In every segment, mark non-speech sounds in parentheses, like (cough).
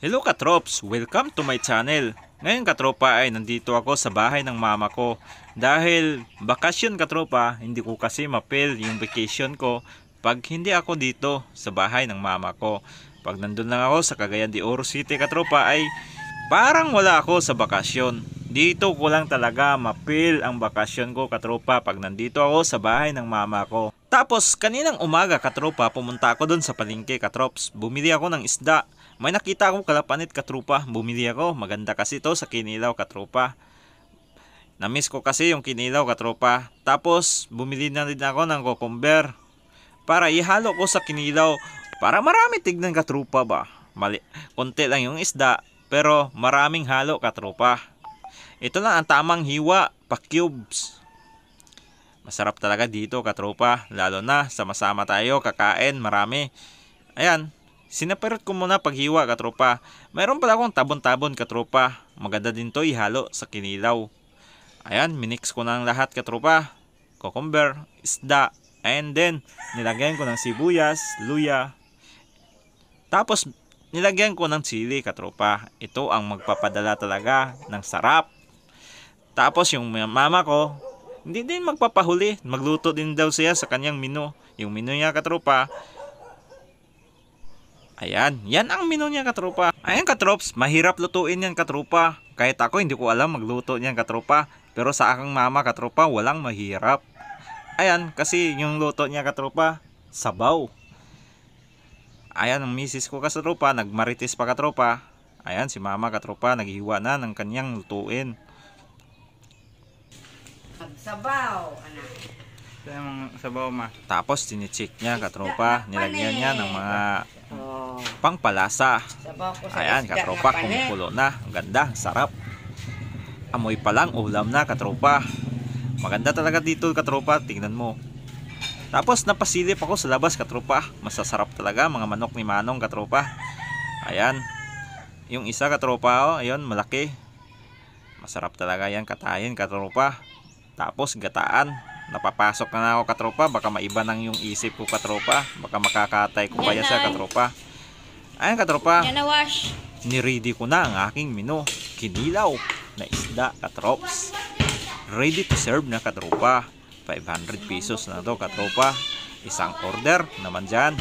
Hello katrops! Welcome to my channel. Ngayon katropa ay nandito ako sa bahay ng mama ko. Dahil bakasyon katropa, hindi ko kasi mapil yung vacation ko pag hindi ako dito sa bahay ng mama ko. Pag nandun lang ako sa Cagayan de Oro City katropa ay parang wala ako sa bakasyon. Dito ko lang talaga mapil ang bakasyon ko katropa pag nandito ako sa bahay ng mama ko. Tapos kaninang umaga katropa pumunta ako doon sa palengke katrops. Bumili ako ng isda. May nakita akong kalapanit katropa. Bumili ako. Maganda kasi to sa kinilaw katropa. Namiss ko kasi yung kinilaw katropa. Tapos bumili na din ako ng cucumber. Para ihalo ko sa kinilaw. Para marami tignan katropa ba. Mali, konti lang yung isda. Pero maraming halo katropa. Ito lang ang tamang hiwa. Pa cubes. Masarap talaga dito katropa. Lalo na sama-sama tayo kakain marami. Ayan, Sinaperot ko muna paghiwa katropa. Mayroon pala akong tabon-tabon katropa. Maganda din to ihalo sa kinilaw. Ayan, minix ko ang lahat katropa. Cucumber, isda, and then nilagyan ko ng sibuyas, luya. Tapos nilagyan ko ng chili katropa. Ito ang magpapadala talaga ng sarap. Tapos yung mama ko, hindi din magpapahuli. Magluto din daw siya sa kanyang menu. Yung menu niya katropa, Ayan, yan ang menu niya katropa. Ayan katrops, mahirap lutuin yan katropa. Kahit ako hindi ko alam magluto niyan katropa. Pero sa aking mama katropa, walang mahirap. Ayan, kasi yung luto niya katropa, sabaw. Ayan, ang misis ko katropa, nagmarites pa katropa. Ayan, si mama katropa, naghiwa na ng kanyang lutuin. Magsabaw, anak. Sa mga sabaw ma. Tapos tinichik niya katropa, nilagyan niya ng mga Oh, pangpalasa. sabaw ko sa Ayan, katropa, kumukulo na. Ang ganda, ang sarap. Amoy pa lang, ulam na, katropa. Maganda talaga dito, katropa. Tingnan mo. Tapos, napasilip ako sa labas, katropa. Masasarap talaga, mga manok ni Manong, katropa. Ayan. Yung isa, katropa, oh, ayun, malaki. Masarap talaga yan, katayin, katropa. Tapos, gataan. Napapasok na ako, katropa. Baka maiba nang yung isip ko, katropa. Baka makakatay ko pa yan sa katropa. Ayan, katropa Yan na wash. niready ko na ang aking menu. Kinilaw na isda katrops. Ready to serve na katropa. 500 pesos na to katropa. Isang order naman dyan.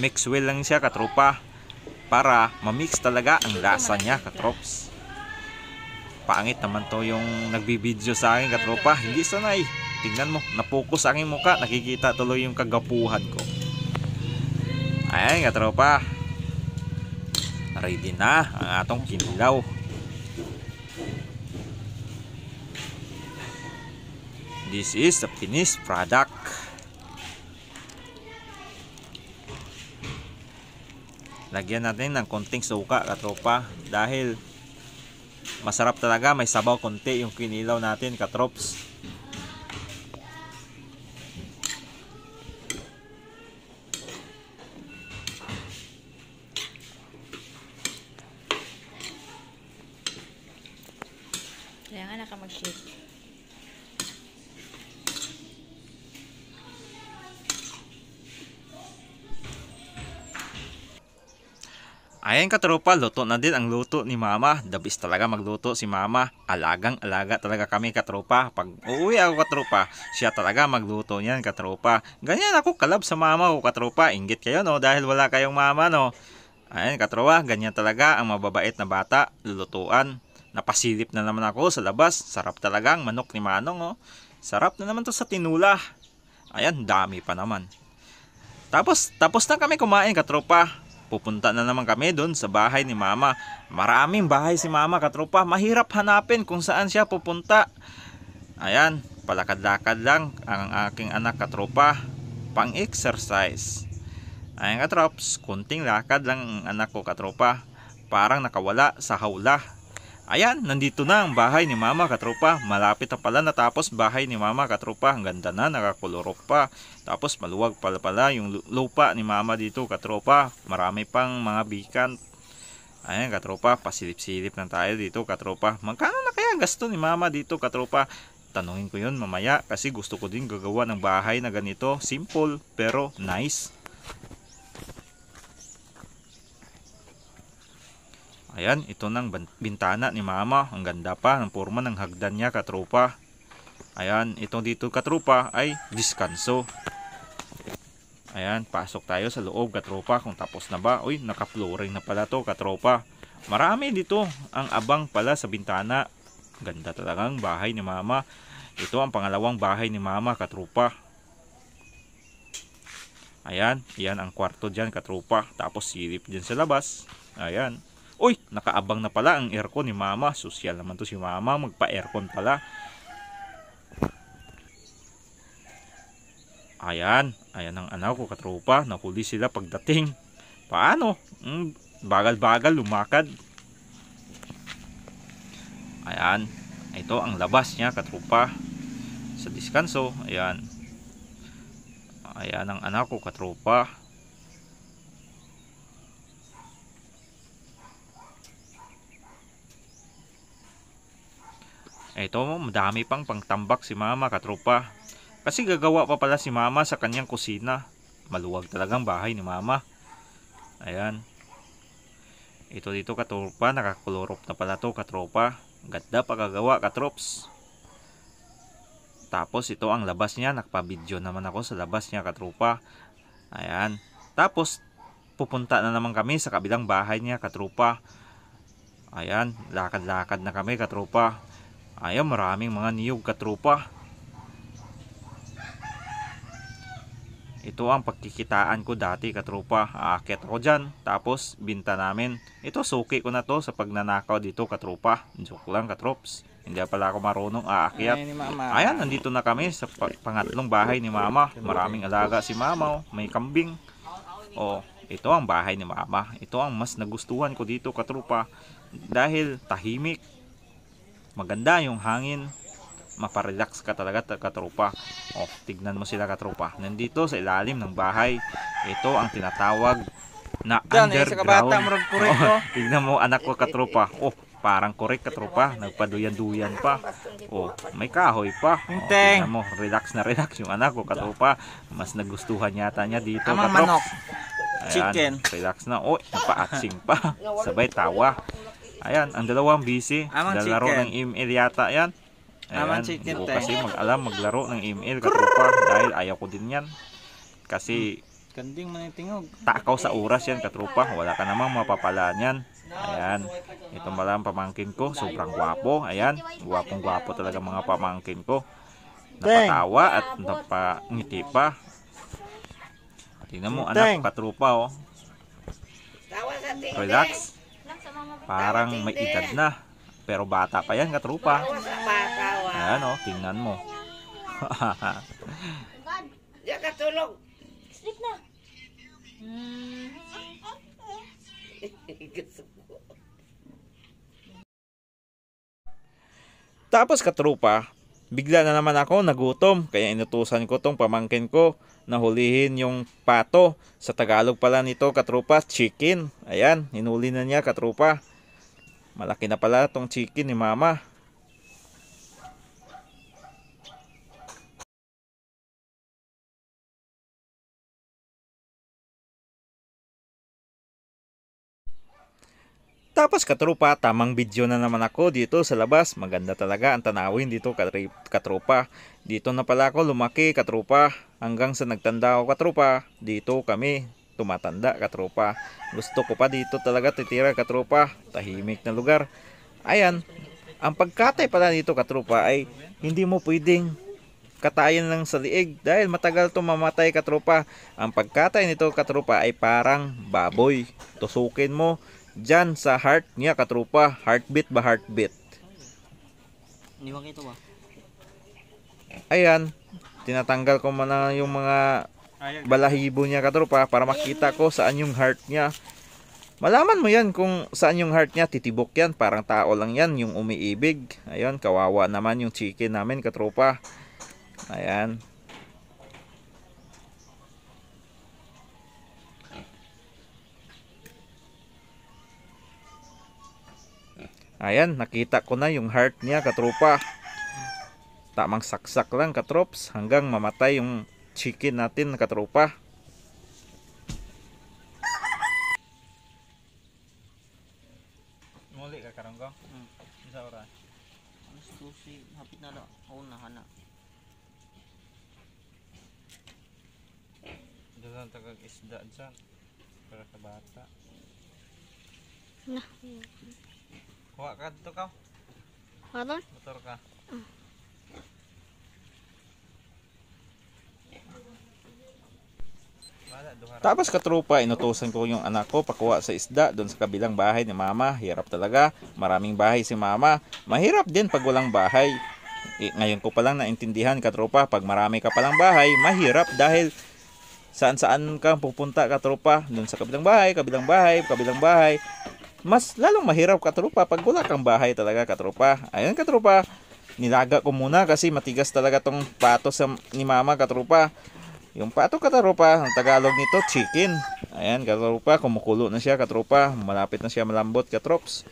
Mix well lang siya katropa. Para mamix talaga ang lasa niya katrops. Pangit naman to yung nagbibideo sa akin katropa. Hindi sanay. Tingnan mo, napokus sa aking muka. Nakikita tuloy yung kagapuhan ko. Ayan, katropa. Ready na ang atong kinilaw. This is the finished product. Lagyan natin ng konting suka, katropa. Dahil masarap talaga, may sabaw konti yung kinilaw natin, katrops. Ayan katropa, luto na din ang luto ni mama. Best talaga magluto si mama. Alagang alaga talaga kami katropa. Pag uuwi ako katropa, siya talaga magluto niyan katropa. Ganyan ako kalab sa mama ko katropa. Ingit kayo no dahil wala kayong mama no. Ayan katropa, ganyan talaga ang mababait na bata. Lulutuan. Napasilip na naman ako sa labas. Sarap talaga ang manok ni Manong oh. Sarap na naman to sa tinula. Ayan, dami pa naman. Tapos, tapos na kami kumain katropa. Pupunta na naman kami doon sa bahay ni mama. Maraming bahay si mama katropa. Mahirap hanapin kung saan siya pupunta. Ayan, palakad-lakad lang ang aking anak katropa. Pang-exercise. Ayan katrops, kunting lakad lang ang anak ko katropa. Parang nakawala sa hawla. Ayan, nandito na ang bahay ni Mama Katropa. Malapit na pala natapos bahay ni Mama Katropa. Ang ganda na, nakakulorok pa. Tapos maluwag pala pala yung lu- lupa ni Mama dito Katropa. Marami pang mga bikan. Ayan Katropa, pasilip-silip na tayo dito Katropa. Magkano na kaya gasto ni Mama dito Katropa? Tanungin ko yun mamaya kasi gusto ko din gagawa ng bahay na ganito. Simple pero nice. Ayan, ito ng bintana ni mama. Ang ganda pa ng forma ng hagdan niya katropa. Ayan, ito dito katropa ay diskanso. Ayan, pasok tayo sa loob katropa kung tapos na ba. Uy, naka-flooring na pala to katropa. Marami dito ang abang pala sa bintana. Ganda talagang bahay ni mama. Ito ang pangalawang bahay ni mama katropa. Ayan, yan ang kwarto dyan katropa. Tapos silip dyan sa labas. Ayan. Uy, nakaabang na pala ang aircon ni mama. Social naman to si mama. Magpa-aircon pala. Ayan. Ayan ang anak ko katropa. Nahuli sila pagdating. Paano? Mm, bagal-bagal lumakad. Ayan. Ito ang labas niya katropa. Sa diskanso. Ayan. Ayan ang anak ko katropa. Ito, madami pang pangtambak si mama katropa. Kasi gagawa pa pala si mama sa kanyang kusina. Maluwag talagang bahay ni mama. Ayan. Ito dito katropa, nakakulorop na pala to katropa. Ganda pa gagawa katrops. Tapos ito ang labas niya, nakpa-video naman ako sa labas niya katropa. Ayan. Tapos pupunta na naman kami sa kabilang bahay niya katropa. Ayan, lakad-lakad na kami katropa. Ayan, maraming mga niyog katropa. Ito ang pagkikitaan ko dati katropa. Aakyat ako dyan. Tapos binta namin. Ito suki ko na to sa pagnanakaw dito katropa. Joke lang katrops. Hindi pala ako marunong aakyat. Ayan, nandito na kami sa pa- pangatlong bahay ni mama. Maraming alaga si mama. oh. May kambing. Oh, ito ang bahay ni mama. Ito ang mas nagustuhan ko dito katropa. Dahil tahimik. Maganda yung hangin. Maparelax ka talaga ta- katropa. Oh, tignan mo sila katropa. Nandito sa ilalim ng bahay. Ito ang tinatawag na Diyan, eh, kabata, underground. (laughs) ko. Oh, tignan mo anak ko katropa. Oh, parang korek katropa. Nagpaduyan-duyan pa. Oh, may kahoy pa. Oh, tignan mo, relax na relax yung anak ko katropa. Mas nagustuhan yata niya dito katrop. Ayan, chicken. Relax na. Oh, napaatsing pa. Sabay tawa. Ayan, ang dalawang busy. Amang Lalaro chicken. ng email yata yan. Amang Ayan, chicken, hindi ko kasi mag-alam maglaro ng email katropa dahil ayaw ko din yan. Kasi Kanding man yung tingog. takaw sa oras yan katropa wala ka namang mapapala niyan ayan ito pala ang pamangkin ko sobrang gwapo ayan gwapong gwapo talaga mga pamangkin ko napatawa at napangiti pa tingnan mo anak katropa oh Tawa sa tingin. relax parang may edad na pero bata pa yan patawa. ayan oh tingnan mo (laughs) Diyan ka tulog. Sleep na. Tapos katrupa, bigla na naman ako nagutom kaya inutusan ko tong pamangkin ko na hulihin yung pato. Sa Tagalog pala nito katrupa, chicken. Ayan, hinuli na niya katrupa. Malaki na pala tong chicken ni mama. Tapos katrupa, tamang video na naman ako dito sa labas. Maganda talaga ang tanawin dito katrupa. Dito na pala ako lumaki katrupa. Hanggang sa nagtanda ako katrupa. Dito kami tumatanda katrupa. Gusto ko pa dito talaga titira katrupa. Tahimik na lugar. Ayan, ang pagkatay pala dito katrupa ay hindi mo pwedeng katayan lang sa liig dahil matagal to mamatay katrupa. Ang pagkatay nito katrupa ay parang baboy. Tusukin mo dyan sa heart niya katrupa. Heartbeat ba heartbeat? Hindi kito ba? Ayan, tinatanggal ko muna yung mga. Balahibo niya katrupa para makita ko saan yung heart niya. Malaman mo yan kung saan yung heart niya, titibok yan, parang tao lang yan, yung umiibig. Ayun, kawawa naman yung chicken namin katrupa. Ayan. Ayan, nakita ko na yung heart niya katrupa. Tamang saksak lang katrops hanggang mamatay yung chicken natin katropa. ko? Hmm. Isa oras. Alas 12, hapit na lang. Oo na, hana. Doon tagag isda dyan. Para sa bata. Na. Kuha ka dito ka. Karon? Motor ka. Wala, Tapos katropa, inutusan ko yung anak ko pakuha sa isda doon sa kabilang bahay ni mama. Hirap talaga. Maraming bahay si mama. Mahirap din pag walang bahay. Eh, ngayon ko palang naintindihan katropa, pag marami ka palang bahay, mahirap dahil saan saan ka pupunta katropa. Doon sa kabilang bahay, kabilang bahay, kabilang bahay. Mas lalong mahirap katropa pag wala kang bahay talaga katropa. Ayun katropa, nilaga ko muna kasi matigas talaga tong pato sa ni mama katropa. Yung pato katarupa, ang Tagalog nito, chicken. Ayan, katarupa, kumukulo na siya, katropa. Malapit na siya malambot, katrops.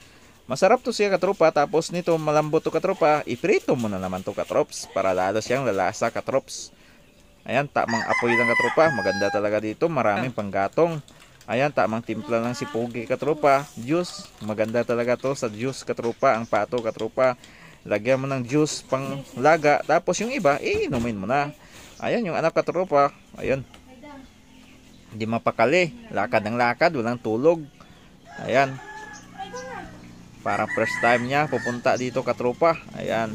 Masarap to siya, katropa. Tapos nito, malambot to, katropa. Iprito mo na naman to, katrops. Para lalo siyang lalasa, katrops. Ayan, tamang apoy lang, katropa. Maganda talaga dito. Maraming panggatong. Ayan, tamang timpla lang si Pogi, katropa. Juice. Maganda talaga to sa juice, katropa. Ang pato, katropa. Lagyan mo ng juice pang laga. Tapos yung iba, iinumin mo na. Ayan, yung anak katropa. Ayun. Hindi mapakali. Lakad ng lakad, walang tulog. Ayan. Parang first time niya pupunta dito katropa. Ayan.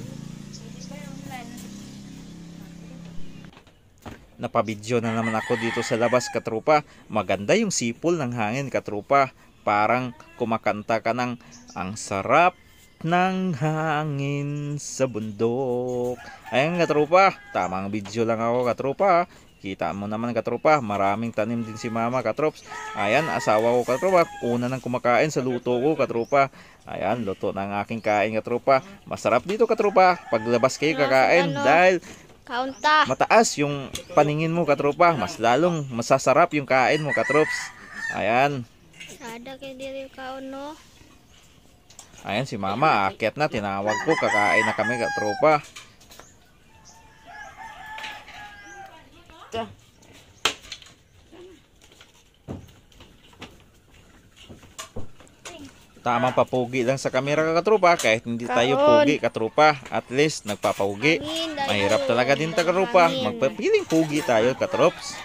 Napabidyo na naman ako dito sa labas katropa. Maganda yung sipol ng hangin katropa. Parang kumakanta ka ng ang sarap ng hangin sa bundok. Ayan katropa, tamang video lang ako katropa. Kita mo naman katropa, maraming tanim din si mama katrops. Ayan, asawa ko katropa, una nang kumakain sa luto ko katropa. Ayan, luto ng aking kain katropa. Masarap dito katropa, paglabas kayo kakain Ano? dahil Kaunta. mataas yung paningin mo katropa. Mas lalong masasarap yung kain mo katrops. Ayan, Sada kay diri kaon no. Ayan si mama, aakyat na, tinawag ko, kakain na kami katropa. Tamang papugi lang sa kamera katropa kahit hindi tayo pugi katropa. At least nagpapugi. Mahirap talaga din katropa. Magpapiling pugi tayo katrops.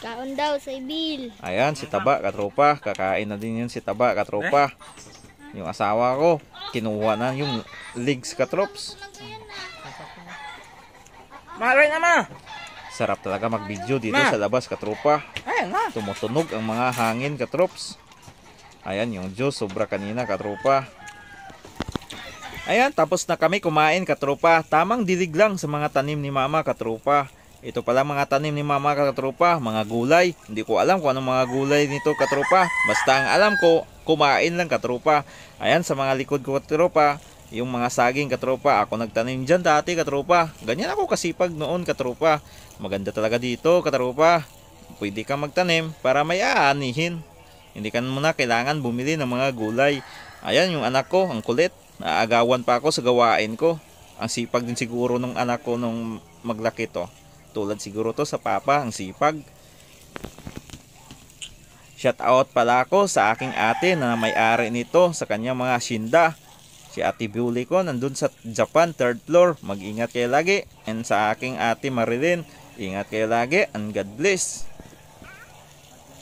Kaon daw sa ibil. Ayan si Taba katropa. Kakain na din yun si Taba katropa. Yung asawa ko, kinuha na yung legs katrops. Maray na ma! Sarap talaga mag-video dito Ma. sa labas katropa. Ayan na! Tumutunog ang mga hangin katrops. Ayan yung juice sobra kanina katropa. Ayan tapos na kami kumain katropa. Tamang dilig lang sa mga tanim ni mama katropa. Ito pala mga tanim ni mama katropa, mga gulay. Hindi ko alam kung anong mga gulay nito katropa. Basta ang alam ko, kumain lang katropa. Ayan sa mga likod ko katropa, yung mga saging katropa. Ako nagtanim dyan dati katropa. Ganyan ako kasipag noon katropa. Maganda talaga dito katropa. Pwede kang magtanim para may aanihin. Hindi ka muna kailangan bumili ng mga gulay. Ayan yung anak ko, ang kulit. Naagawan pa ako sa gawain ko. Ang sipag din siguro nung anak ko nung maglaki to. Tulad siguro to sa papa, ang sipag. Shout out pala ako sa aking ate na may-ari nito sa kanyang mga shinda. Si Ate Bewley ko nandun sa Japan, third floor. Mag-ingat kayo lagi. And sa aking ate Marilyn, ingat kayo lagi and God bless.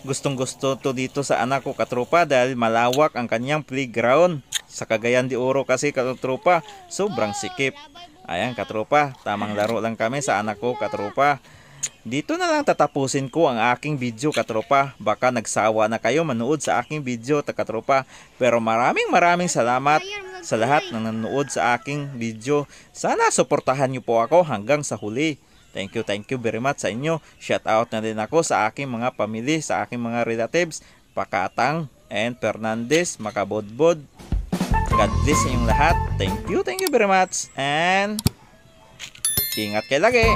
Gustong gusto to dito sa anak ko katropa dahil malawak ang kanyang playground. Sa Cagayan de Oro kasi katropa, sobrang sikip. Ayan katropa, tamang laro lang kami sa anak ko katropa. Dito na lang tatapusin ko ang aking video katropa. Baka nagsawa na kayo manood sa aking video katropa. Pero maraming maraming salamat sa lahat ng nanood sa aking video. Sana suportahan niyo po ako hanggang sa huli. Thank you, thank you very much sa inyo. Shout out na din ako sa aking mga pamilya, sa aking mga relatives, Pakatang and Fernandez, Makabodbod. God bless sa inyong lahat. Thank you, thank you very much. And ingat kayo lagi.